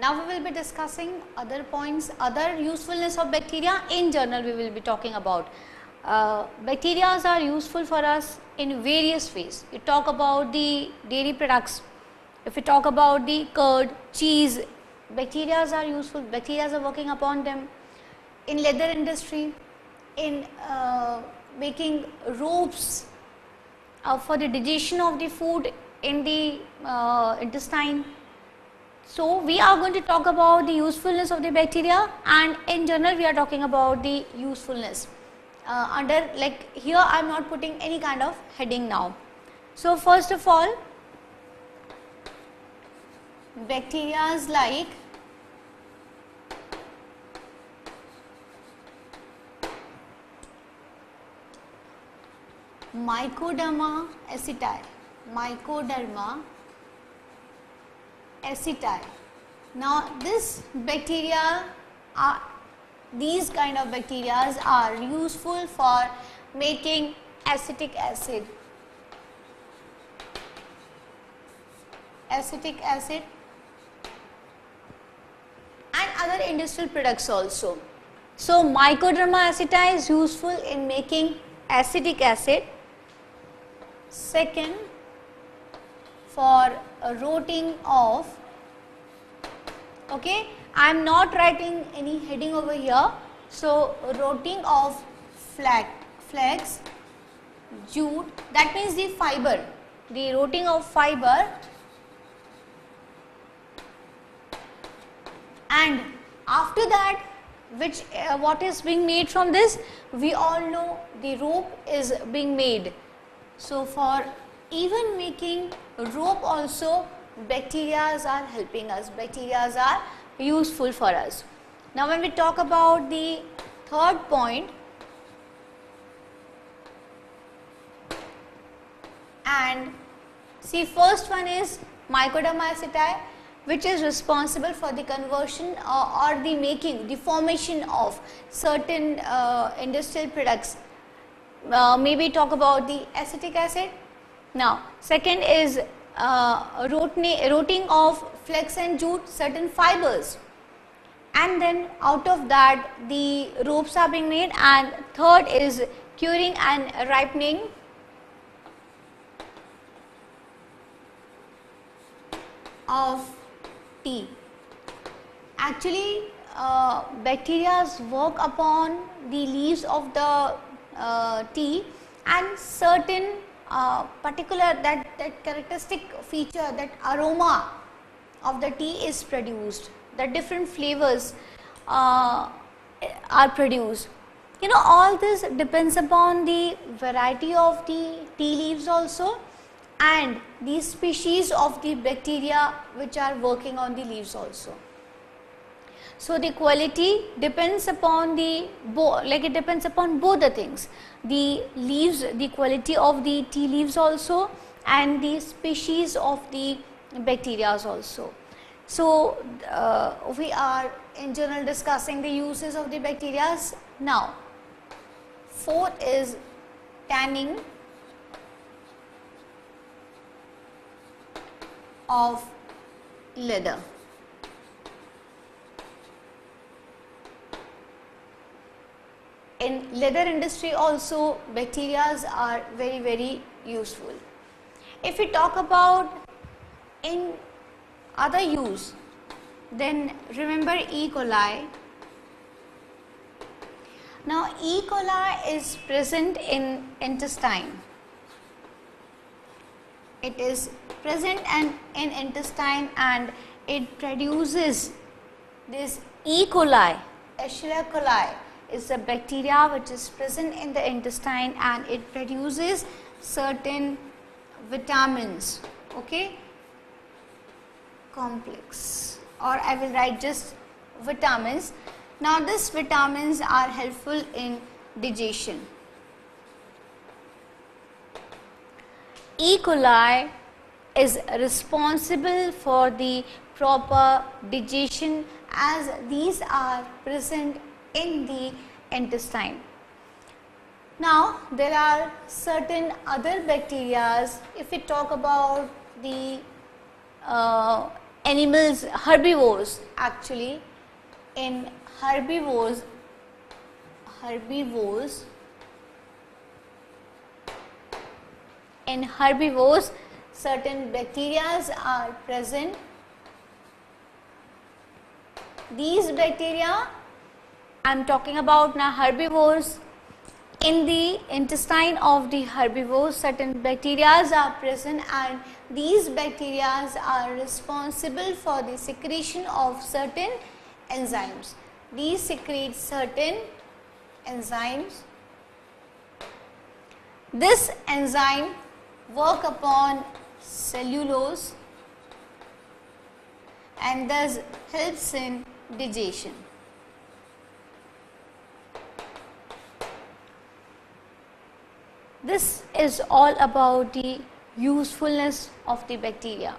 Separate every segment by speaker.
Speaker 1: Now we will be discussing other points, other usefulness of bacteria in general, we will be talking about. Uh, bacteria are useful for us in various ways. You talk about the dairy products, if we talk about the curd, cheese, bacteria are useful, bacteria are working upon them. In leather industry, in uh, making ropes uh, for the digestion of the food in the uh, intestine. So, we are going to talk about the usefulness of the bacteria and in general we are talking about the usefulness uh, under like here I am not putting any kind of heading now. So, first of all bacteria like Mycoderma aceti, Mycoderma aceti. Now this bacteria are these kind of bacteria are useful for making acetic acid. Acetic acid and other industrial products also. So Mycoderma aceti is useful in making acetic acid Second, for rotting of, okay, I am not writing any heading over here. So, rotting of flax, flax, jute, that means the fiber, the rotting of fiber and after that which uh, what is being made from this we all know the rope is being made so, for even making rope also bacteria are helping us, bacteria are useful for us. Now, when we talk about the third point and see first one is Mycoderma aceti which is responsible for the conversion uh, or the making, the formation of certain uh, industrial products uh, maybe talk about the acetic acid. Now, second is uh, of flax and jute certain fibers. And then out of that the ropes are being made. And third is curing and ripening. Of tea. Actually uh, bacteria work upon the leaves of the uh, tea. And certain uh, particular that, that characteristic feature that aroma of the tea is produced. The different flavors uh, are produced. You know all this depends upon the variety of the tea leaves also and the species of the bacteria which are working on the leaves also so, the quality depends upon the like it depends upon both the things the leaves the quality of the tea leaves also and the species of the bacteria also. So, uh, we are in general discussing the uses of the bacteria. Now, fourth is tanning of leather. In leather industry also bacterias are very very useful. If we talk about in other use then remember E. coli. Now E. coli is present in intestine. It is present and in intestine and it produces this E. coli, Escherichia coli is a bacteria which is present in the intestine and it produces certain vitamins okay complex or I will write just vitamins. Now these vitamins are helpful in digestion. E. coli is responsible for the proper digestion as these are present in the intestine. Now, there are certain other bacteria if we talk about the uh, animals herbivores actually in herbivores herbivores in herbivores certain bacteria are present these bacteria I am talking about now herbivores in the intestine of the herbivores certain bacteria are present and these bacteria are responsible for the secretion of certain enzymes. These secrete certain enzymes. This enzyme work upon cellulose and thus helps in digestion. This is all about the usefulness of the bacteria.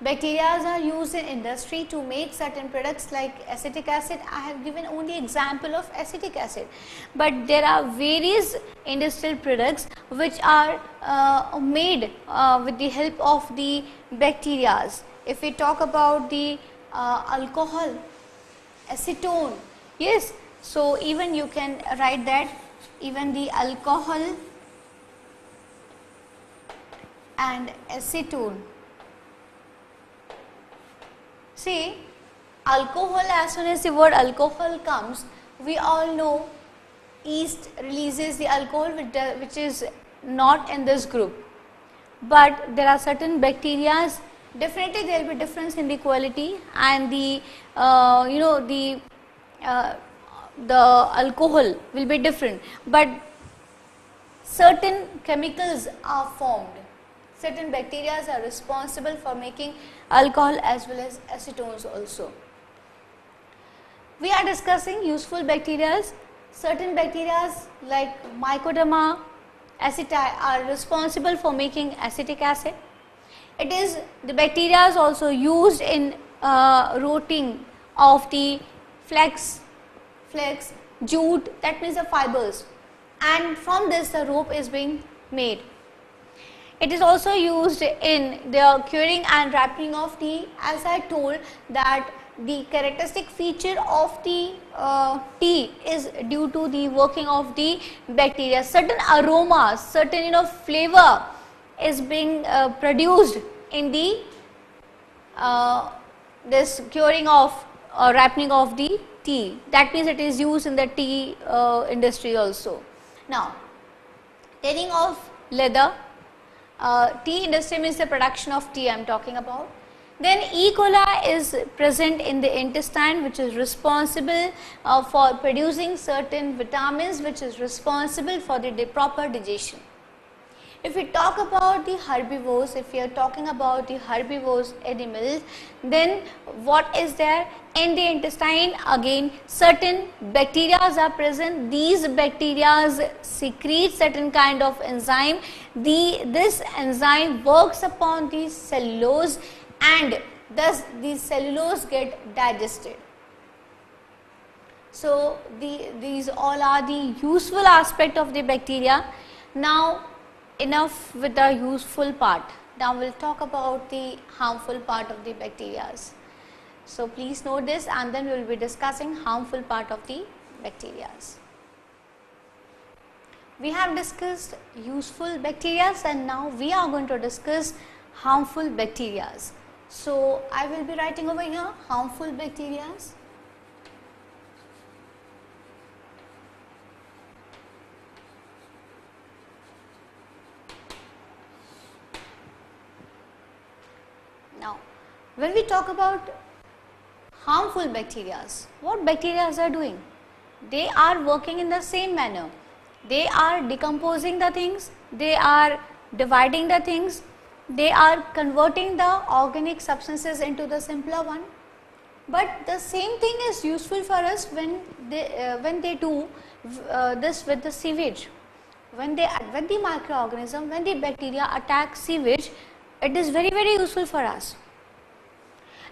Speaker 1: Bacteria are used in industry to make certain products like acetic acid. I have given only example of acetic acid, but there are various industrial products which are uh, made uh, with the help of the bacteria. If we talk about the uh, alcohol, acetone, yes, so even you can write that even the alcohol and acetone. See, alcohol as soon as the word alcohol comes, we all know yeast releases the alcohol which, is not in this group. But there are certain bacteria, definitely there will be difference in the quality and the, uh, you know, the, uh, the alcohol will be different. But certain chemicals are formed certain bacteria are responsible for making alcohol as well as acetones also. We are discussing useful bacteria. Certain bacteria like Mycoderma aceti are responsible for making acetic acid. It is the bacteria is also used in uh, rotting of the flax, flax, jute that means the fibers and from this the rope is being made. It is also used in the curing and wrapping of tea as I told that the characteristic feature of the uh, tea is due to the working of the bacteria. Certain aromas, certain you know flavor is being uh, produced in the uh, this curing of or wrapping of the tea. That means it is used in the tea uh, industry also. Now, tanning of leather uh, tea industry means the production of tea I am talking about. Then E. coli is present in the intestine which is responsible uh, for producing certain vitamins which is responsible for the proper digestion. If we talk about the herbivores, if we are talking about the herbivores animals, then what is there in the intestine? Again, certain bacteria are present. These bacteria secrete certain kind of enzyme. The this enzyme works upon the cellulose and thus the cellulose get digested. So, the, these all are the useful aspect of the bacteria. Now, enough with the useful part. Now we will talk about the harmful part of the bacteria. So please note this and then we will be discussing harmful part of the bacteria. We have discussed useful bacteria and now we are going to discuss harmful bacteria. So I will be writing over here harmful bacteria When we talk about harmful bacteria, what bacteria are doing? They are working in the same manner. They are decomposing the things, they are dividing the things, they are converting the organic substances into the simpler one. But the same thing is useful for us when they, uh, when they do uh, this with the sewage. When they when the microorganism, when the bacteria attack sewage, it is very very useful for us.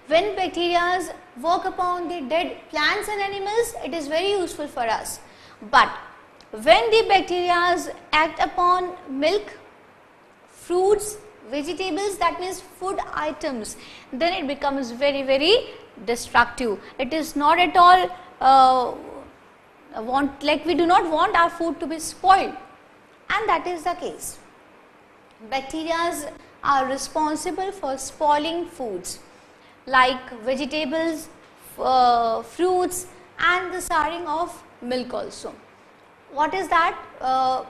Speaker 1: When bacteria work upon the dead plants and animals, it is very useful for us. But when the bacteria act upon milk, fruits, vegetables that means food items then it becomes very very destructive. It is not at all uh, want like we do not want our food to be spoiled and that is the case. Bacteria are responsible for spoiling foods like vegetables, uh, fruits and the souring of milk also. What is that? Uh,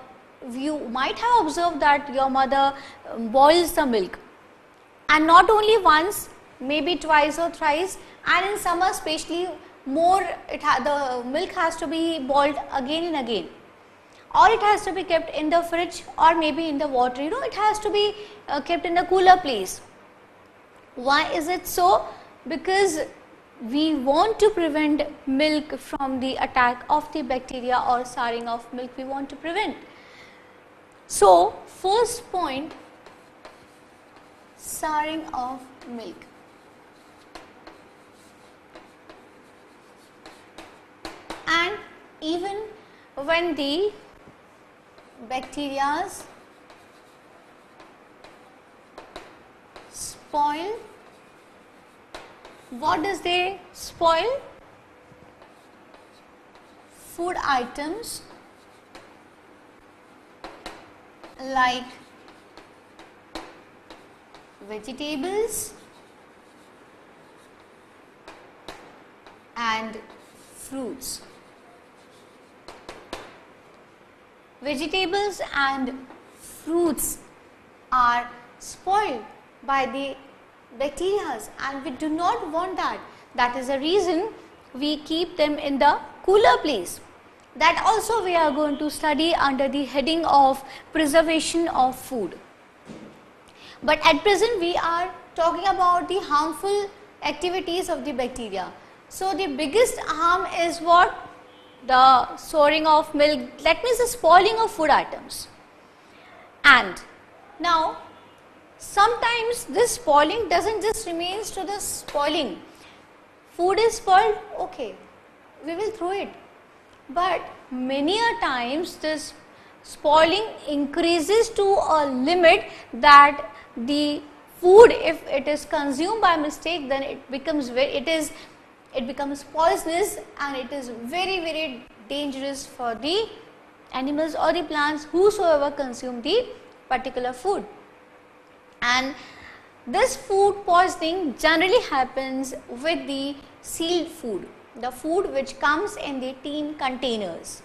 Speaker 1: you might have observed that your mother um, boils the milk and not only once maybe twice or thrice and in summer especially more the milk has to be boiled again and again or it has to be kept in the fridge or maybe in the water you know it has to be uh, kept in a cooler place why is it so? Because we want to prevent milk from the attack of the bacteria or souring of milk we want to prevent. So first point souring of milk. And even when the bacteria spoil? What does they spoil? Food items like vegetables and fruits. Vegetables and fruits are spoiled by the bacteria and we do not want that. That is the reason we keep them in the cooler place. That also we are going to study under the heading of preservation of food. But at present we are talking about the harmful activities of the bacteria. So the biggest harm is what? the souring of milk, that means the spoiling of food items. And now sometimes this spoiling doesn't just remains to the spoiling. Food is spoiled, okay, we will throw it. But many a times this spoiling increases to a limit that the food if it is consumed by mistake then it becomes it is it becomes poisonous and it is very very dangerous for the animals or the plants whosoever consume the particular food. And this food poisoning generally happens with the sealed food, the food which comes in the tin containers.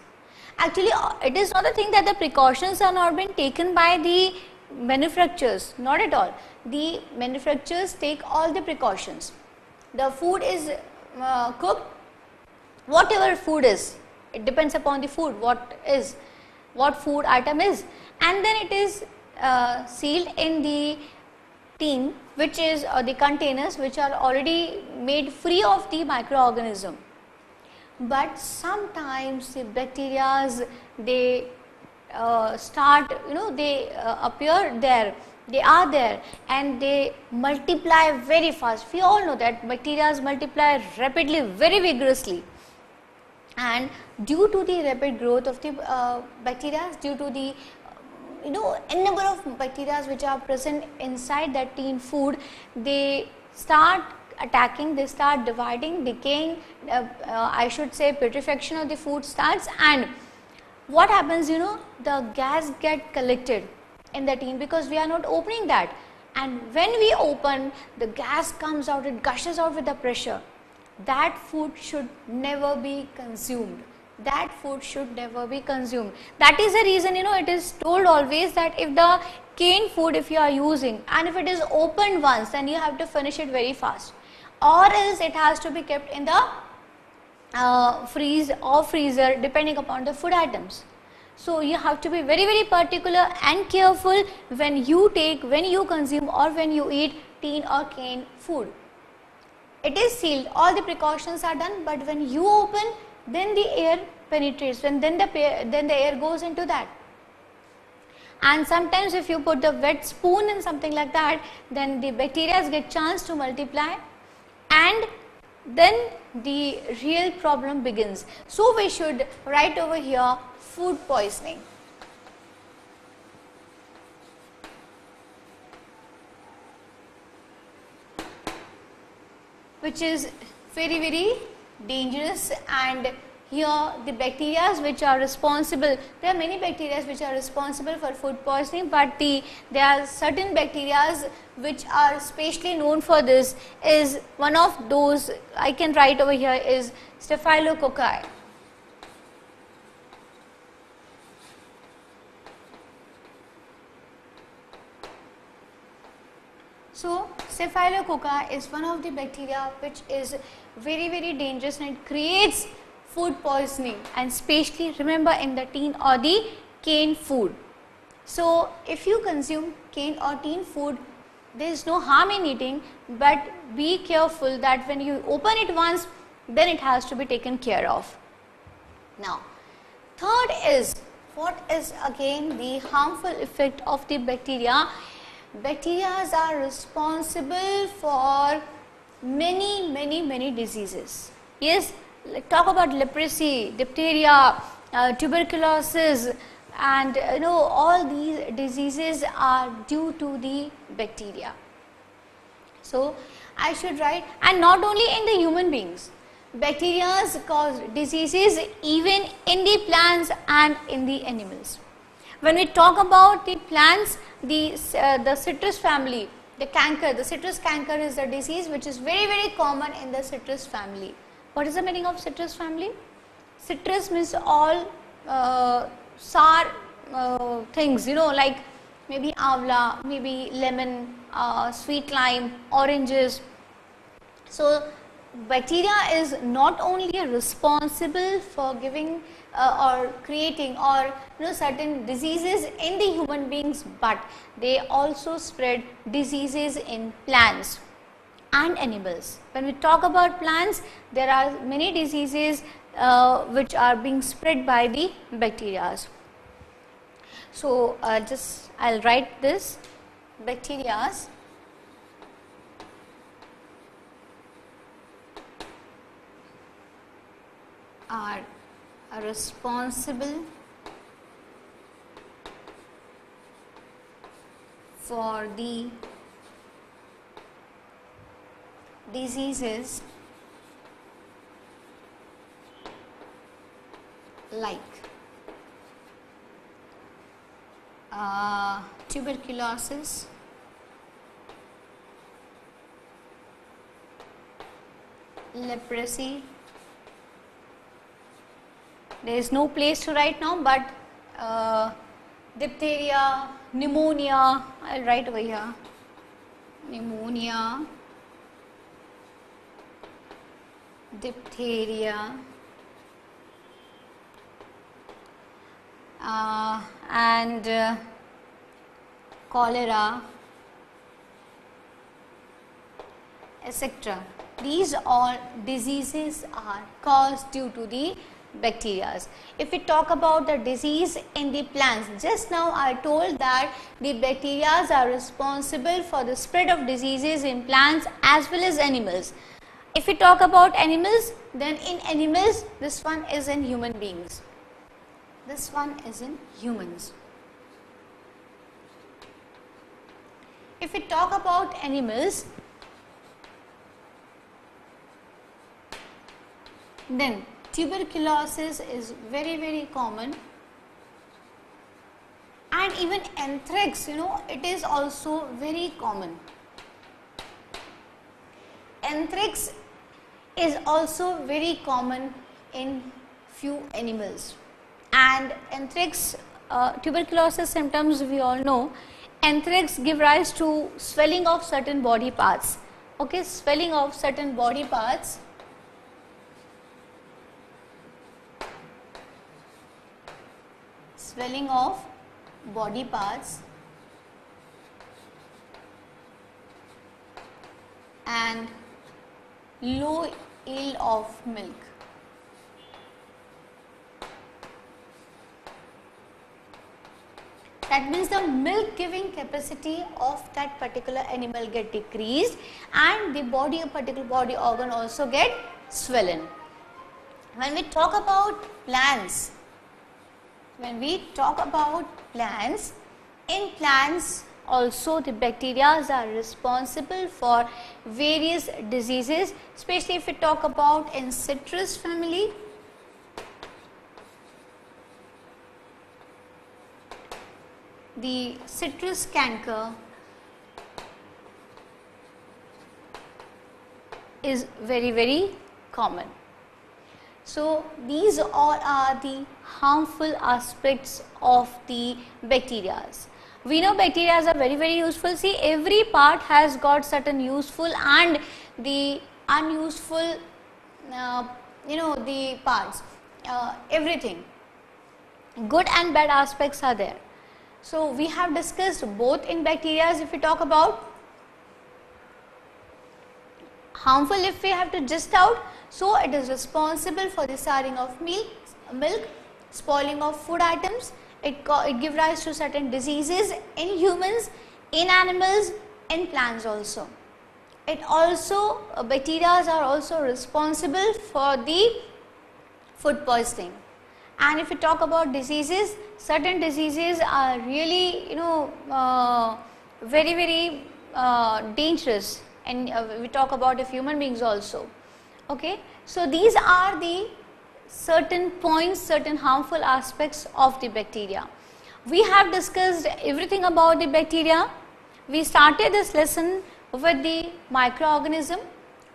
Speaker 1: Actually, uh, it is not a thing that the precautions are not being taken by the manufacturers, not at all. The manufacturers take all the precautions. The food is uh, cooked whatever food is it depends upon the food what is what food item is and then it is uh, sealed in the tin which is uh, the containers which are already made free of the microorganism but sometimes the bacteria they uh, start you know they uh, appear there they are there and they multiply very fast. We all know that bacteria multiply rapidly, very vigorously. And due to the rapid growth of the uh, bacteria, due to the you know n number of bacteria which are present inside that tin food, they start attacking, they start dividing, decaying, uh, uh, I should say putrefaction of the food starts and what happens you know the gas get collected in the tin because we are not opening that. And when we open the gas comes out it gushes out with the pressure. That food should never be consumed that food should never be consumed. That is the reason you know it is told always that if the canned food if you are using and if it is opened once then you have to finish it very fast. Or else it has to be kept in the uh, freeze or freezer depending upon the food items. So you have to be very very particular and careful when you take, when you consume or when you eat tin or canned food. It is sealed, all the precautions are done but when you open then the air penetrates and then the then the air goes into that. And sometimes if you put the wet spoon in something like that then the bacteria get chance to multiply and then the real problem begins. So we should write over here food poisoning. Which is very very dangerous and here the bacteria which are responsible there are many bacteria which are responsible for food poisoning but the there are certain bacteria which are specially known for this is one of those I can write over here is staphylococci So, Staphylococci is one of the bacteria which is very very dangerous and it creates food poisoning and especially remember in the teen or the cane food. So, if you consume cane or teen food there is no harm in eating but be careful that when you open it once then it has to be taken care of. Now, third is what is again the harmful effect of the bacteria bacteria are responsible for many many many diseases. Yes talk about leprosy diphtheria uh, tuberculosis and you know all these diseases are due to the bacteria. So i should write and not only in the human beings bacteria cause diseases even in the plants and in the animals when we talk about the plants, the, uh, the citrus family, the canker, the citrus canker is a disease which is very very common in the citrus family. What is the meaning of citrus family? Citrus means all uh, sour uh, things, you know like maybe avla, maybe lemon, uh, sweet lime, oranges. So, bacteria is not only responsible for giving uh, or creating or you know certain diseases in the human beings but they also spread diseases in plants and animals. When we talk about plants there are many diseases uh, which are being spread by the bacteria. So, uh, just I will write this bacterias are responsible for the diseases like uh, tuberculosis, leprosy, there is no place to write now but uh, diphtheria, pneumonia, I will write over here, pneumonia, diphtheria uh, and uh, cholera etc. These all diseases are caused due to the bacteria. If we talk about the disease in the plants, just now I told that the bacteria are responsible for the spread of diseases in plants as well as animals. If we talk about animals, then in animals this one is in human beings. This one is in humans. If we talk about animals, then tuberculosis is very very common. And even anthrax you know it is also very common. Anthrax is also very common in few animals. And anthrax uh, tuberculosis symptoms we all know. Anthrax give rise to swelling of certain body parts. Okay swelling of certain body parts swelling of body parts and low yield of milk. That means the milk giving capacity of that particular animal get decreased and the body, particular body organ also get swollen. When we talk about plants, when we talk about plants, in plants also the bacteria are responsible for various diseases especially if we talk about in citrus family the citrus canker is very very common. So, these all are the harmful aspects of the bacteria. We know bacteria are very very useful. See every part has got certain useful and the unuseful uh, you know the parts uh, everything good and bad aspects are there. So, we have discussed both in bacteria if we talk about harmful if we have to gist out. So, it is responsible for the souring of milk, milk spoiling of food items, it, it give rise to certain diseases in humans, in animals, in plants also. It also, uh, bacteria are also responsible for the food poisoning. And if we talk about diseases, certain diseases are really, you know, uh, very, very uh, dangerous and uh, we talk about if human beings also. Okay. So, these are the certain points, certain harmful aspects of the bacteria. We have discussed everything about the bacteria. We started this lesson with the microorganism.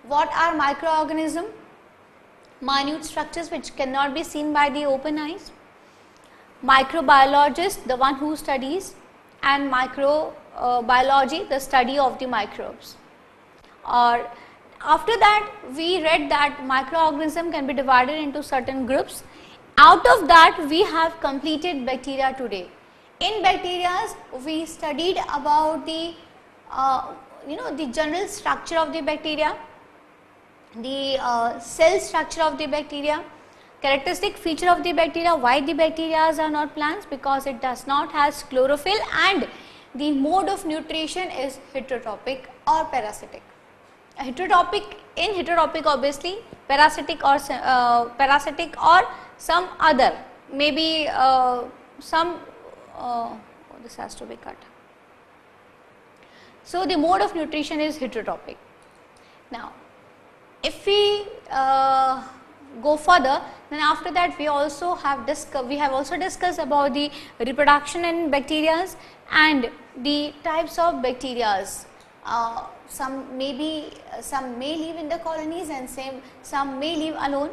Speaker 1: What are microorganism? Minute structures which cannot be seen by the open eyes. Microbiologist, the one who studies and microbiology, uh, the study of the microbes or after that we read that microorganism can be divided into certain groups. Out of that we have completed bacteria today. In bacteria we studied about the uh, you know the general structure of the bacteria, the uh, cell structure of the bacteria, characteristic feature of the bacteria, why the bacteria are not plants because it does not has chlorophyll and the mode of nutrition is heterotrophic or parasitic heterotrophic in heterotrophic obviously parasitic or uh, parasitic or some other maybe uh, some oh, this has to be cut. So, the mode of nutrition is heterotrophic. Now, if we uh, go further then after that we also have we have also discussed about the reproduction in bacteria and the types of bacteria uh, some maybe uh, some may live in the colonies and same some may live alone.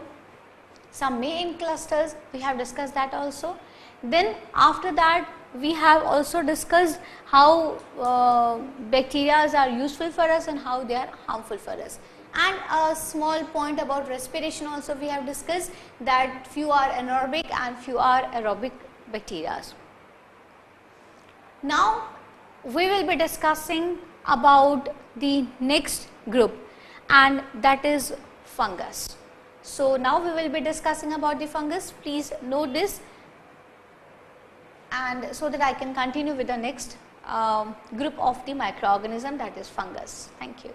Speaker 1: Some may in clusters. We have discussed that also. Then after that we have also discussed how uh, bacteria are useful for us and how they are harmful for us. And a small point about respiration also we have discussed that few are anaerobic and few are aerobic bacteria. Now we will be discussing about the next group and that is fungus. So, now we will be discussing about the fungus please note this and so that I can continue with the next um, group of the microorganism that is fungus. Thank you.